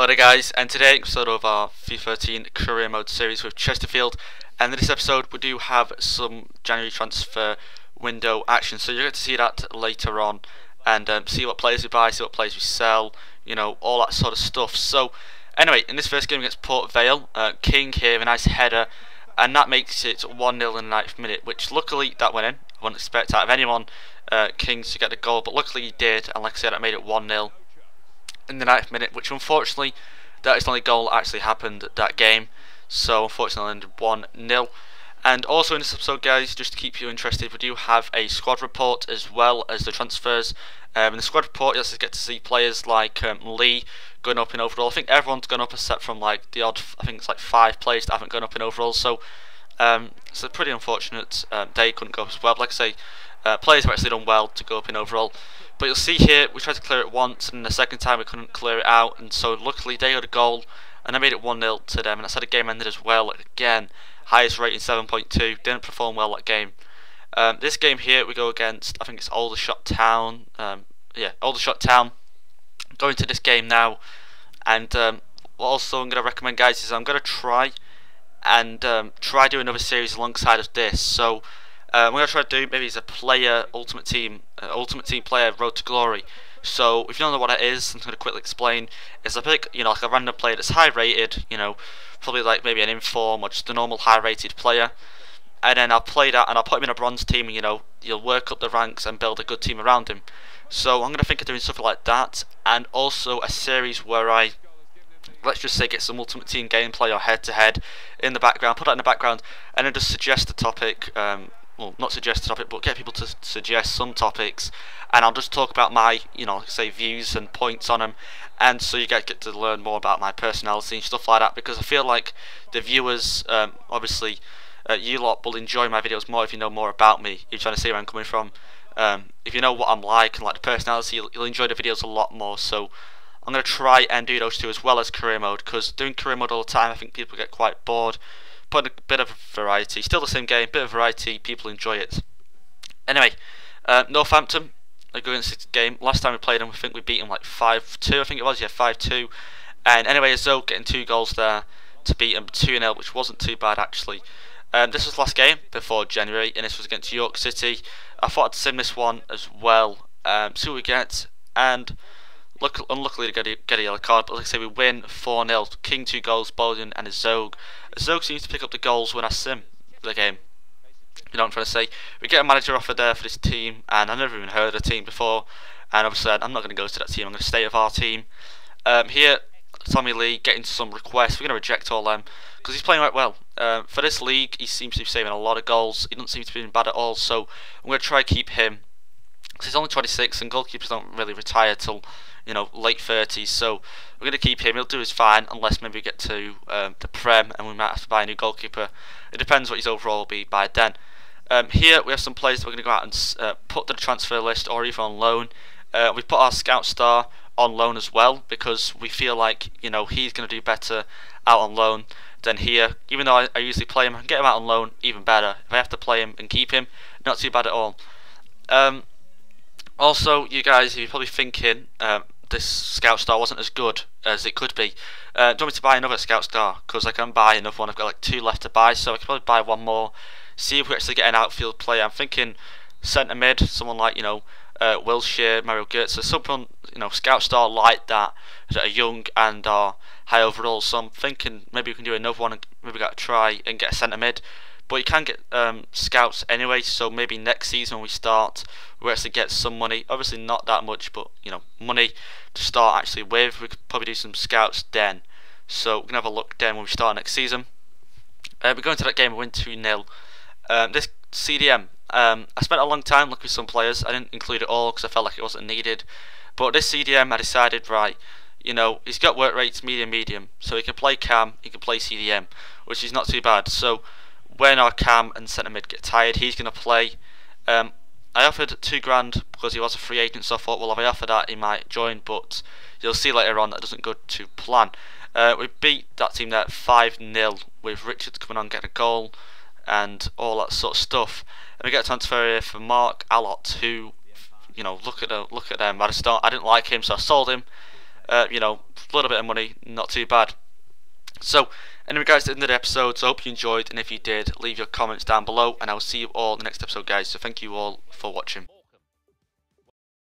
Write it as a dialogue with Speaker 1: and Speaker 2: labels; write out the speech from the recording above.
Speaker 1: Alright guys, and today episode of our FIFA 13 career mode series with Chesterfield and in this episode we do have some January transfer window action so you'll get to see that later on and um, see what players we buy, see what players we sell, you know, all that sort of stuff. So anyway, in this first game against Port Vale, uh, King here, a nice header and that makes it 1-0 in the ninth minute which luckily that went in. I wouldn't expect out of anyone uh, Kings to get the goal but luckily he did and like I said I made it 1-0 in the ninth minute, which unfortunately that is the only goal actually happened that game. So unfortunately ended 1 0. And also in this episode, guys, just to keep you interested, we do have a squad report as well as the transfers. Um, in the squad report, you also get to see players like um, Lee going up in overall. I think everyone's gone up except from like the odd, I think it's like five players that haven't gone up in overall. So um, it's a pretty unfortunate um, day couldn't go up as well. But like I say, uh, players have actually done well to go up in overall. But you'll see here, we tried to clear it once, and the second time we couldn't clear it out, and so luckily they got a goal, and I made it 1-0 to them, and that's how the game ended as well. Again, highest rating 7.2, didn't perform well that game. Um, this game here, we go against, I think it's Aldershot Town, um, yeah, Aldershot Town. Going to this game now, and um, also I'm going to recommend, guys, is I'm going to try and um, try doing another series alongside of this. So what I'm going to try to do maybe is a player ultimate team, uh, ultimate team player road to glory. So if you don't know what it is, I'm going to quickly explain. It's a pick, you know, like a random player that's high rated, you know, probably like maybe an inform or just a normal high rated player. And then I'll play that and I'll put him in a bronze team and you know, you'll work up the ranks and build a good team around him. So I'm going to think of doing something like that and also a series where I let's just say get some ultimate team gameplay or head to head in the background put that in the background and then just suggest a topic um, well, not suggest a topic, but get people to suggest some topics, and I'll just talk about my, you know, say views and points on them, and so you guys get to learn more about my personality and stuff like that. Because I feel like the viewers, um, obviously, uh, you lot will enjoy my videos more if you know more about me. You're trying to see where I'm coming from. Um, if you know what I'm like and like the personality, you'll, you'll enjoy the videos a lot more. So I'm going to try and do those two as well as career mode because doing career mode all the time I think people get quite bored put a bit of variety. Still the same game, bit of variety. People enjoy it. Anyway, uh, Northampton going to game. Last time we played them, I think we beat them like five two. I think it was yeah five two. And anyway, Zoe getting two goals there to beat them two 0 which wasn't too bad actually. Um, this was last game before January, and this was against York City. I thought I'd sim this one as well. Um, see what we get, and Look, unluckily to get a, get a yellow card, but like I say, we win 4 0. King 2 goals, Bowden and a Zog. Zog seems to pick up the goals when I sim the game. You know what I'm trying to say? We get a manager offer there for this team, and I've never even heard of the team before. And obviously, I'm not going to go to that team, I'm going to stay with our team. Um, here, Tommy Lee getting some requests. We're going to reject all them because he's playing right well. Um, for this league, he seems to be saving a lot of goals. He doesn't seem to be bad at all, so I'm going to try keep him. Cause He's only 26, and goalkeepers don't really retire till you know, late 30s. So we're going to keep him. He'll do his fine unless maybe we get to um, the Prem and we might have to buy a new goalkeeper. It depends what his overall will be by then. Um, here we have some players that we're going to go out and uh, put to the transfer list or even on loan. Uh, we put our scout star on loan as well because we feel like you know he's going to do better out on loan than here. Even though I, I usually play him, I can get him out on loan even better. If I have to play him and keep him, not too bad at all. Um, also, you guys, you're probably thinking, um, this Scout Star wasn't as good as it could be. Uh, do you want me to buy another Scout Star? Because I can buy another one. I've got like two left to buy, so I can probably buy one more. See if we actually get an outfield player. I'm thinking centre mid, someone like you know uh, Wilshere, Mario Götze, someone you know Scout Star like that that are young and are high overall. So I'm thinking maybe we can do another one and maybe got to try and get a centre mid. But you can get um, scouts anyway, so maybe next season when we start, we actually get some money. Obviously not that much, but you know, money to start actually with. We could probably do some scouts then. So we're gonna have a look then when we start next season. Uh, we're going to that game. We win two 0 um, This CDM, um, I spent a long time looking at some players. I didn't include it all because I felt like it wasn't needed. But this CDM, I decided right. You know, he's got work rates medium, medium, so he can play cam, he can play CDM, which is not too bad. So when our cam and centre mid get tired, he's going to play. Um, I offered two grand because he was a free agent, so I thought, well, if I offer that, he might join. But you'll see later on that doesn't go to plan. Uh, we beat that team there 5 0 with Richards coming on getting a goal and all that sort of stuff. And we get a transfer here for Mark Allott, who, you know, look at look at them. I just don't, I didn't like him, so I sold him. uh, you know, a little bit of money, not too bad. So, anyway, guys, that's the end of the episode. So, I hope you enjoyed, and if you did, leave your comments down below, and I'll see you all in the next episode, guys. So, thank you all for watching.